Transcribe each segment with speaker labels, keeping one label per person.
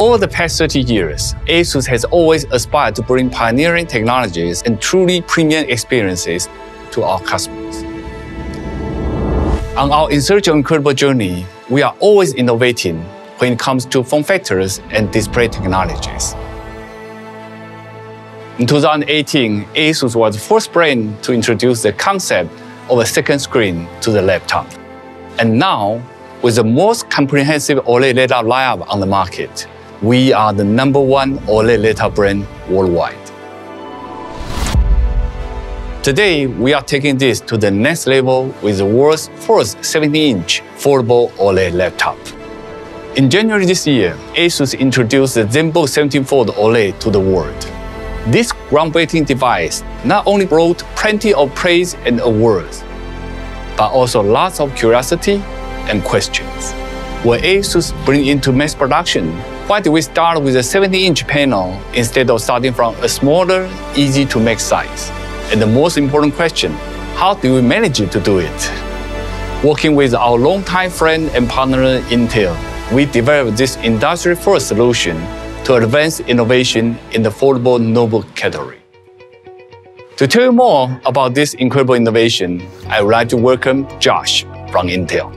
Speaker 1: Over the past 30 years, ASUS has always aspired to bring pioneering technologies and truly premium experiences to our customers. On our In Search of Incredible journey, we are always innovating when it comes to form factors and display technologies. In 2018, ASUS was the first brand to introduce the concept of a second screen to the laptop. And now, with the most comprehensive OLED laptop lineup on the market, we are the number one OLED laptop brand worldwide. Today, we are taking this to the next level with the world's first 17-inch foldable OLED laptop. In January this year, ASUS introduced the ZenBook 17 Fold OLED to the world. This groundbreaking device not only brought plenty of praise and awards, but also lots of curiosity and questions. Will ASUS bring into mass production? Why did we start with a 70-inch panel instead of starting from a smaller, easy-to-make size? And the most important question, how do we manage to do it? Working with our longtime friend and partner Intel, we developed this industry-first solution to advance innovation in the foldable notebook category. To tell you more about this incredible innovation, I would like to welcome Josh from Intel.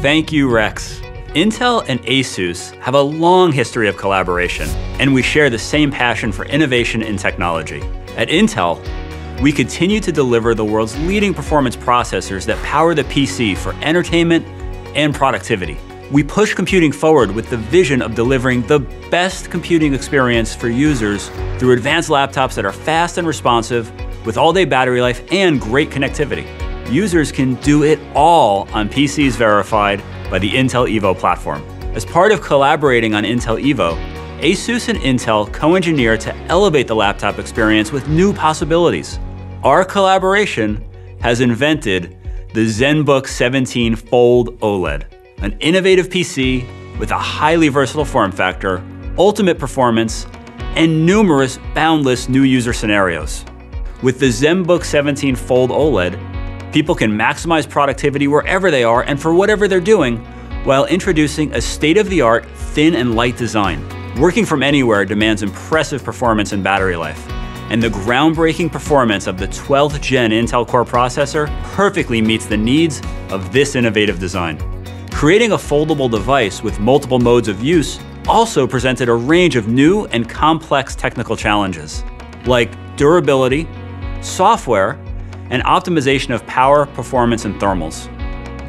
Speaker 2: Thank you, Rex. Intel and ASUS have a long history of collaboration, and we share the same passion for innovation in technology. At Intel, we continue to deliver the world's leading performance processors that power the PC for entertainment and productivity. We push computing forward with the vision of delivering the best computing experience for users through advanced laptops that are fast and responsive, with all-day battery life and great connectivity. Users can do it all on PCs verified by the Intel Evo platform. As part of collaborating on Intel Evo, ASUS and Intel co-engineer to elevate the laptop experience with new possibilities. Our collaboration has invented the ZenBook 17 Fold OLED an innovative PC with a highly versatile form factor, ultimate performance, and numerous boundless new user scenarios. With the ZenBook 17 Fold OLED, people can maximize productivity wherever they are and for whatever they're doing, while introducing a state-of-the-art thin and light design. Working from anywhere demands impressive performance and battery life, and the groundbreaking performance of the 12th gen Intel Core processor perfectly meets the needs of this innovative design. Creating a foldable device with multiple modes of use also presented a range of new and complex technical challenges, like durability, software, and optimization of power, performance, and thermals.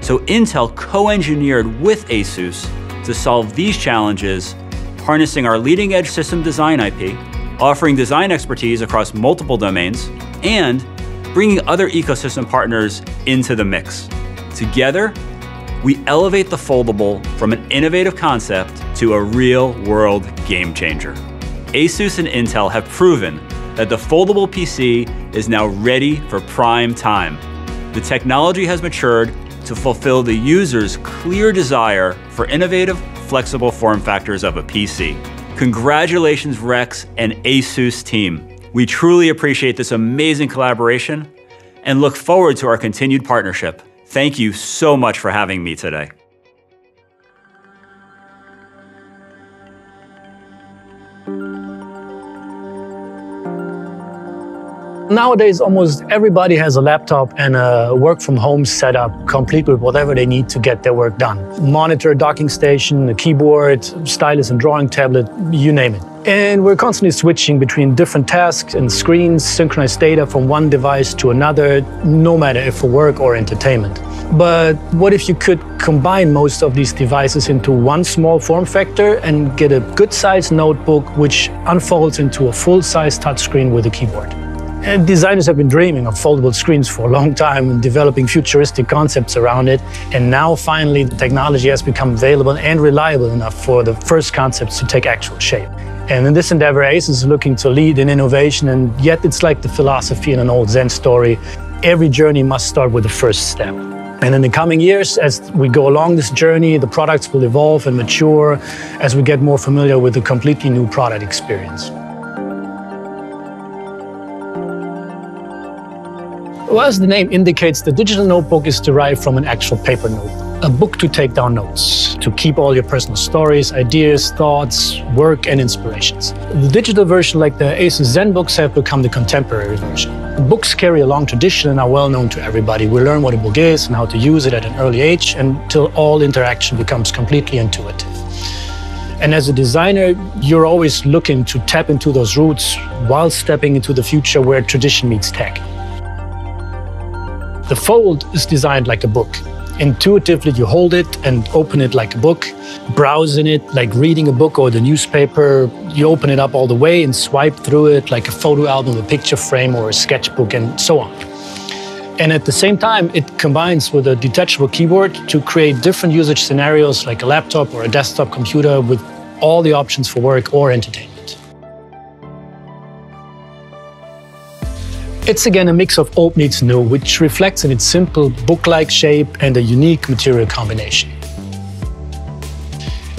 Speaker 2: So Intel co-engineered with ASUS to solve these challenges, harnessing our leading-edge system design IP, offering design expertise across multiple domains, and bringing other ecosystem partners into the mix. Together, we elevate the foldable from an innovative concept to a real world game changer. ASUS and Intel have proven that the foldable PC is now ready for prime time. The technology has matured to fulfill the user's clear desire for innovative, flexible form factors of a PC. Congratulations, Rex and ASUS team. We truly appreciate this amazing collaboration and look forward to our continued partnership. Thank you so much for having me today.
Speaker 3: Nowadays, almost everybody has a laptop and a work from home setup, complete with whatever they need to get their work done. Monitor, docking station, a keyboard, stylus and drawing tablet, you name it. And we're constantly switching between different tasks and screens, synchronize data from one device to another, no matter if for work or entertainment. But what if you could combine most of these devices into one small form factor and get a good sized notebook which unfolds into a full size touchscreen with a keyboard? And designers have been dreaming of foldable screens for a long time and developing futuristic concepts around it. And now finally the technology has become available and reliable enough for the first concepts to take actual shape. And in this endeavor, ASUS is looking to lead in innovation, and yet it's like the philosophy in an old Zen story. Every journey must start with the first step. And in the coming years, as we go along this journey, the products will evolve and mature as we get more familiar with a completely new product experience. Well, as the name indicates, the digital notebook is derived from an actual paper notebook, a book to take down notes, to keep all your personal stories, ideas, thoughts, work, and inspirations. The digital version, like the Asus ZenBooks, have become the contemporary version. Books carry a long tradition and are well known to everybody. We learn what a book is and how to use it at an early age until all interaction becomes completely intuitive. And as a designer, you're always looking to tap into those roots while stepping into the future where tradition meets tech. The fold is designed like a book. Intuitively, you hold it and open it like a book, browse in it like reading a book or the newspaper. You open it up all the way and swipe through it like a photo album, a picture frame, or a sketchbook, and so on. And at the same time, it combines with a detachable keyboard to create different usage scenarios like a laptop or a desktop computer with all the options for work or entertainment. It's again a mix of old meets new, which reflects in its simple book-like shape and a unique material combination.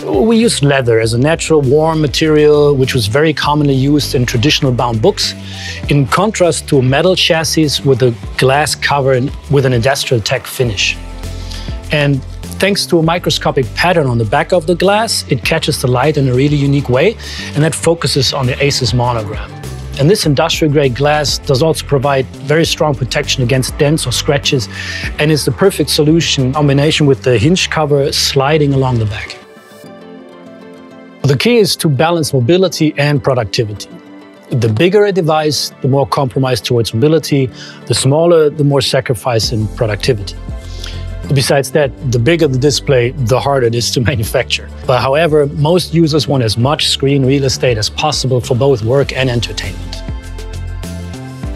Speaker 3: We use leather as a natural warm material, which was very commonly used in traditional bound books, in contrast to a metal chassis with a glass cover with an industrial tech finish. And thanks to a microscopic pattern on the back of the glass, it catches the light in a really unique way, and that focuses on the ASUS monogram. And this industrial grade glass does also provide very strong protection against dents or scratches and is the perfect solution in combination with the hinge cover sliding along the back. The key is to balance mobility and productivity. The bigger a device, the more compromise towards mobility, the smaller, the more sacrifice in productivity. Besides that, the bigger the display, the harder it is to manufacture. But however, most users want as much screen real estate as possible for both work and entertainment.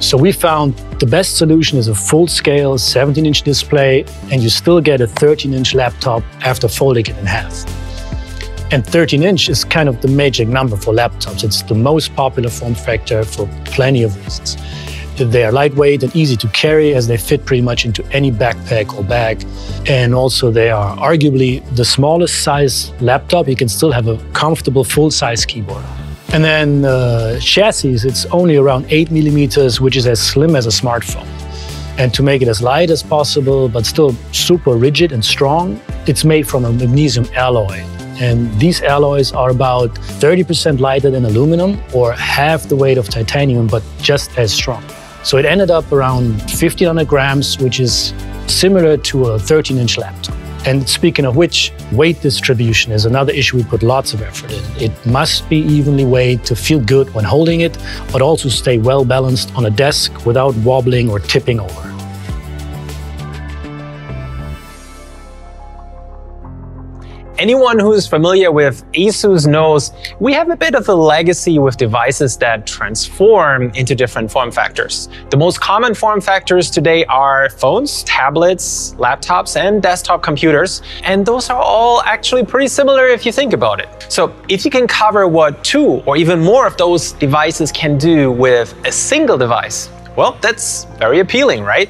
Speaker 3: So we found the best solution is a full-scale 17-inch display, and you still get a 13-inch laptop after folding it in half. And 13 inch is kind of the magic number for laptops. It's the most popular form factor for plenty of reasons. They are lightweight and easy to carry as they fit pretty much into any backpack or bag. And also they are arguably the smallest size laptop. You can still have a comfortable full size keyboard. And then uh, chassis, it's only around eight millimeters, which is as slim as a smartphone. And to make it as light as possible, but still super rigid and strong, it's made from a magnesium alloy. And these alloys are about 30% lighter than aluminum or half the weight of titanium, but just as strong. So it ended up around 1500 grams, which is similar to a 13 inch laptop. And speaking of which, weight distribution is another issue we put lots of effort in. It must be evenly weighed to feel good when holding it, but also stay well balanced on a desk without wobbling or tipping over.
Speaker 4: Anyone who is familiar with ASUS knows we have a bit of a legacy with devices that transform into different form factors. The most common form factors today are phones, tablets, laptops, and desktop computers. And those are all actually pretty similar if you think about it. So if you can cover what two or even more of those devices can do with a single device, well, that's very appealing, right?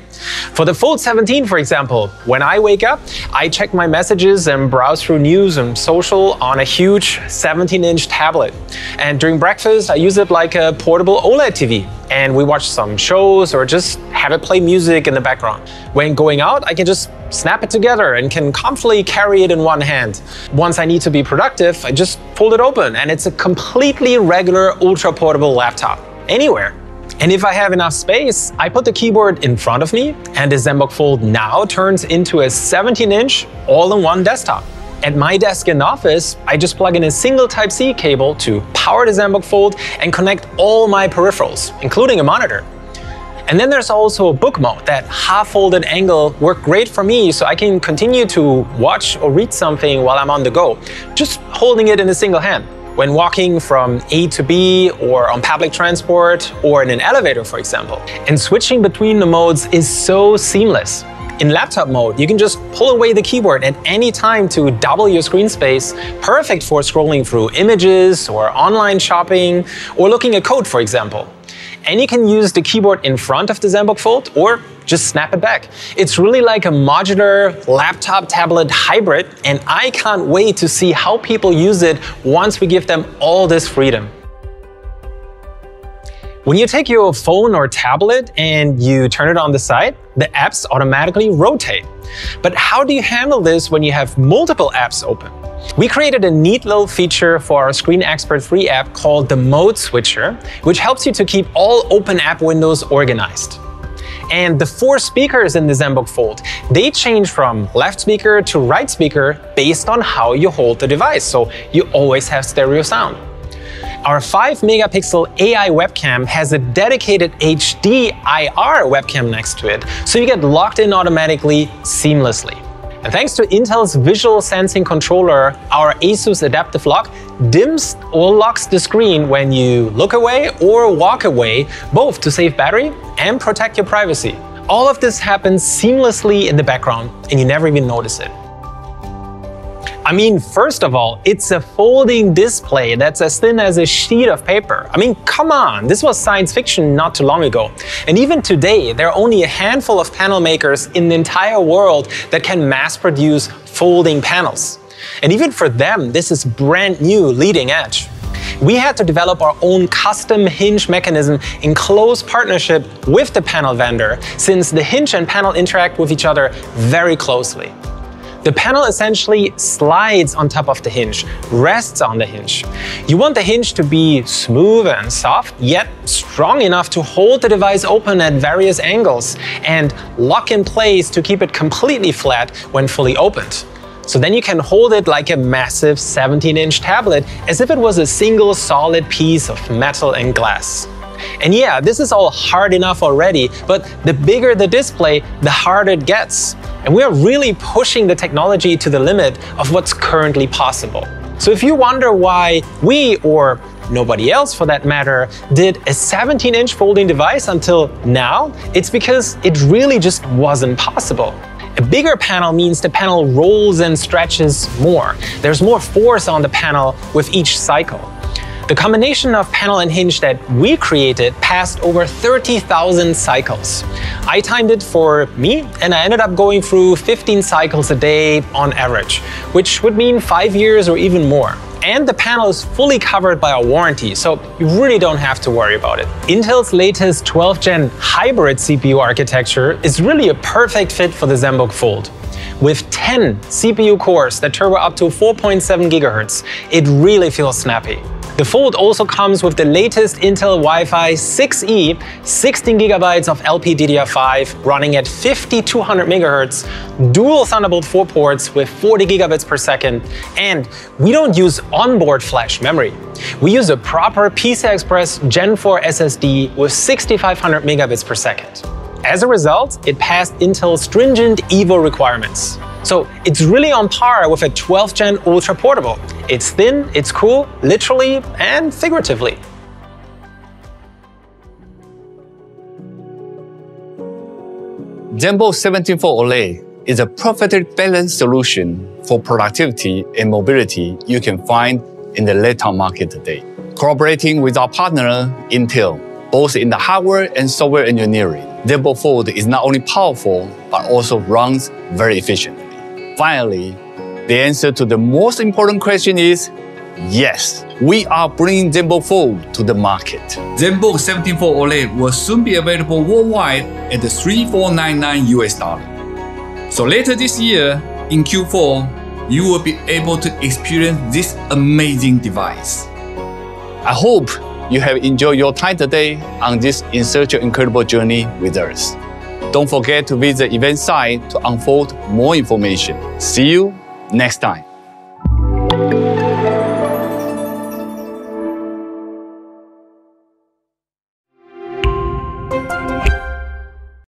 Speaker 4: For the Fold 17, for example, when I wake up, I check my messages and browse through news and social on a huge 17-inch tablet. And during breakfast, I use it like a portable OLED TV. And we watch some shows or just have it play music in the background. When going out, I can just snap it together and can comfortably carry it in one hand. Once I need to be productive, I just fold it open and it's a completely regular ultra portable laptop. Anywhere. And if I have enough space, I put the keyboard in front of me and the ZenBook Fold now turns into a 17-inch all-in-one desktop. At my desk in the office, I just plug in a single Type-C cable to power the ZenBook Fold and connect all my peripherals, including a monitor. And then there's also a book mode. That half-folded angle worked great for me so I can continue to watch or read something while I'm on the go, just holding it in a single hand when walking from A to B or on public transport or in an elevator, for example. And switching between the modes is so seamless. In laptop mode, you can just pull away the keyboard at any time to double your screen space, perfect for scrolling through images or online shopping or looking at code, for example. And you can use the keyboard in front of the ZenBook Fold or just snap it back. It's really like a modular laptop tablet hybrid, and I can't wait to see how people use it once we give them all this freedom. When you take your phone or tablet and you turn it on the side, the apps automatically rotate. But how do you handle this when you have multiple apps open? We created a neat little feature for our ScreenXpert 3 app called the Mode Switcher, which helps you to keep all open app windows organized. And the four speakers in the ZenBook Fold, they change from left speaker to right speaker based on how you hold the device, so you always have stereo sound. Our 5 megapixel AI webcam has a dedicated HD IR webcam next to it, so you get locked in automatically seamlessly. And thanks to Intel's visual sensing controller, our ASUS Adaptive Lock dims or locks the screen when you look away or walk away, both to save battery and protect your privacy. All of this happens seamlessly in the background, and you never even notice it. I mean, first of all, it's a folding display that's as thin as a sheet of paper. I mean, come on, this was science fiction not too long ago. And even today, there are only a handful of panel makers in the entire world that can mass produce folding panels. And even for them, this is brand new leading edge. We had to develop our own custom hinge mechanism in close partnership with the panel vendor, since the hinge and panel interact with each other very closely. The panel essentially slides on top of the hinge, rests on the hinge. You want the hinge to be smooth and soft, yet strong enough to hold the device open at various angles and lock in place to keep it completely flat when fully opened. So then you can hold it like a massive 17-inch tablet as if it was a single solid piece of metal and glass. And yeah, this is all hard enough already, but the bigger the display, the harder it gets. And we are really pushing the technology to the limit of what's currently possible. So if you wonder why we, or nobody else for that matter, did a 17-inch folding device until now, it's because it really just wasn't possible. A bigger panel means the panel rolls and stretches more. There's more force on the panel with each cycle. The combination of panel and hinge that we created passed over 30,000 cycles. I timed it for me, and I ended up going through 15 cycles a day on average, which would mean five years or even more. And the panel is fully covered by a warranty, so you really don't have to worry about it. Intel's latest 12th gen hybrid CPU architecture is really a perfect fit for the ZenBook Fold. With 10 CPU cores that turbo up to 4.7 GHz, it really feels snappy. The Fold also comes with the latest Intel Wi-Fi 6E, 16 gigabytes of LPDDR5 running at 5200 MHz, dual Thunderbolt 4 ports with 40 gigabits per second, and we don't use onboard flash memory. We use a proper PCI Express Gen 4 SSD with 6500 megabits per second. As a result, it passed Intel's stringent EVO requirements. So it's really on par with a 12th gen ultra portable. It's thin, it's cool, literally and figuratively.
Speaker 1: ZenBook 17 Fold OLED is a perfectly balanced solution for productivity and mobility you can find in the laptop market today. Collaborating with our partner, Intel, both in the hardware and software engineering, ZenBook Fold is not only powerful, but also runs very efficiently. Finally, the answer to the most important question is yes, we are bringing ZenBook Fold to the market. ZenBook 17 Fold OLED will soon be available worldwide at the 3499 US dollar. So later this year, in Q4, you will be able to experience this amazing device. I hope you have enjoyed your time today on this In Search of Incredible journey with us. Don't forget to visit the event site to unfold more information. See you next time.